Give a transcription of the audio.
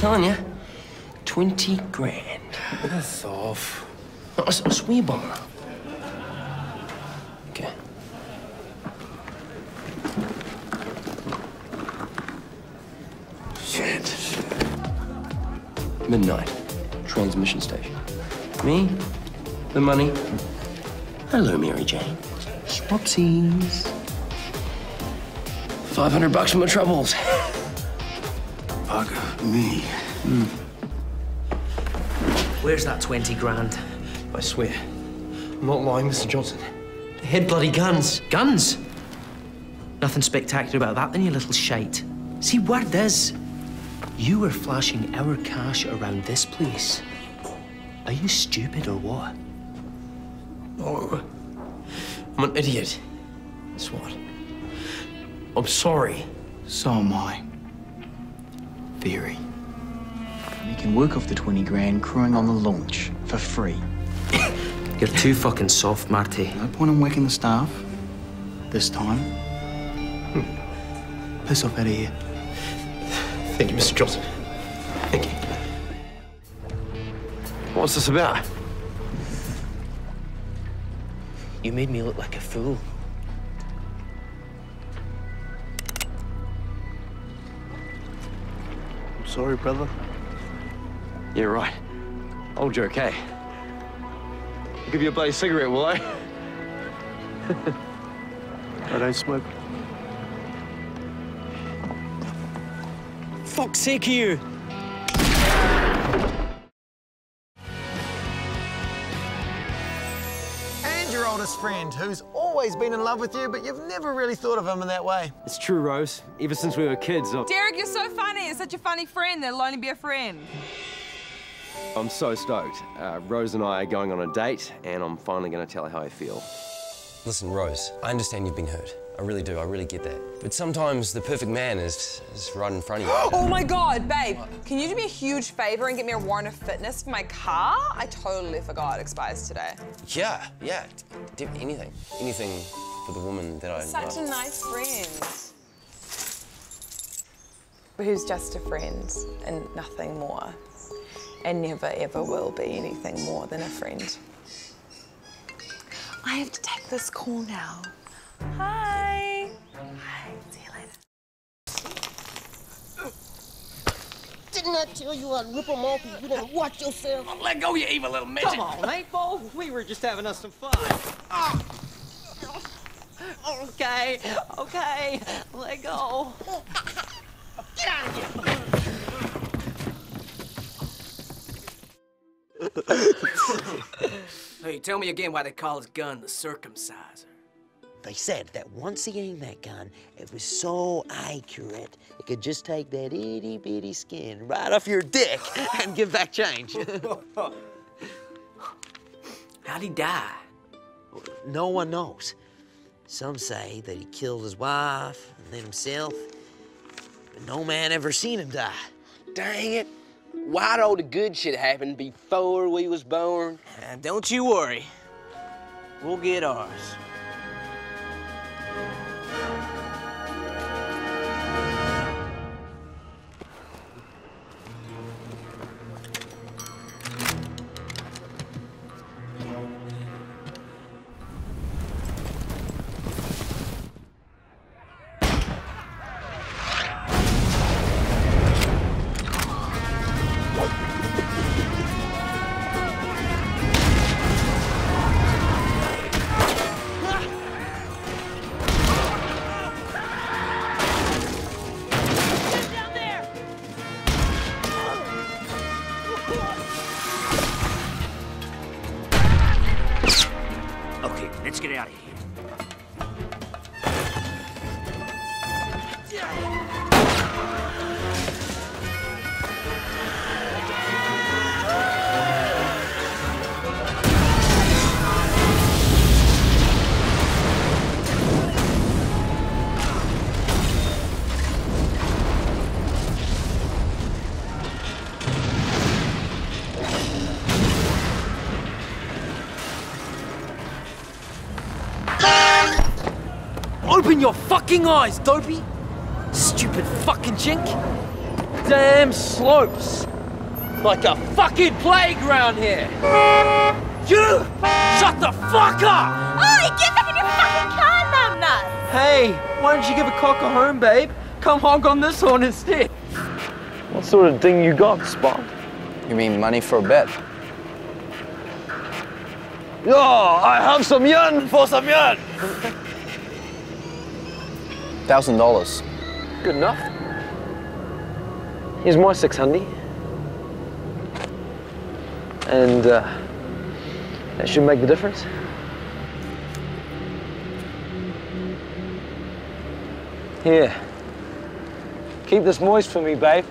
telling you, 20 grand. That's off. I, I swear, Bomber. Okay. Shit. Midnight. Transmission station. Me? The money? Hello, Mary Jane. Swapsies. 500 bucks for my troubles. Bugger me. Hmm. Hmm. Where's that 20 grand? I swear. I'm not lying, Mr. Johnson. They had bloody guns. Guns? Nothing spectacular about that, then, you little shite. See, word is, you were flashing our cash around this place. Are you stupid or what? No. I'm an idiot. That's what. I'm sorry. So am I. Theory. You can work off the 20 grand crewing on the launch for free. You're too fucking soft, Marty. No point in waking the staff. This time. Hmm. Piss off out of here. Thank you, Mr. Johnson. Thank you. What's this about? You made me look like a fool. Sorry, brother. Yeah, right. Old joke, hey? I'll give you a bloody cigarette, will I? I don't smoke. Fuck's sake, you! And oldest friend, who's always been in love with you, but you've never really thought of him in that way. It's true, Rose. Ever since we were kids, I'm, Derek, you're so funny. You're such a funny friend that'll only be a friend. I'm so stoked. Uh, Rose and I are going on a date, and I'm finally going to tell her how I feel. Listen, Rose, I understand you've been hurt. I really do, I really get that. But sometimes the perfect man is, is right in front of you. Oh my God, babe, can you do me a huge favor and get me a warrant of fitness for my car? I totally forgot it expires today. yeah, yeah, anything. Anything for the woman that I Such a nice friend. Who's just a friend and nothing more. And never ever will be anything more than a friend. I have to take this call now. Hi. Hi, see you later. Didn't I tell you I'd rip them off if you didn't watch yourself? Let go, you evil little midget! Come on, April. We were just having us some fun. Ah. Okay, okay. Let go. Get out of here! Hey, tell me again why they call his gun the circumciser. They said that once he aimed that gun, it was so accurate, it could just take that itty bitty skin right off your dick and give back change. How'd he die? no one knows. Some say that he killed his wife and then himself, but no man ever seen him die. Dang it. Why'd all the good shit happen before we was born? Uh, don't you worry. We'll get ours. Open your fucking eyes, dopey! Stupid fucking chink! damn slopes. Like a fucking playground here. You! Shut the fuck up! Oi, get back in your fucking car, numbnuts! Hey, why don't you give a cock a home, babe? Come honk on this horn instead. What sort of thing you got, Spot? You mean money for a bet? Yo, I have some yen for some yen. Thousand dollars. Good enough. Here's my 600. And uh, that should make the difference. Here. Keep this moist for me, babe.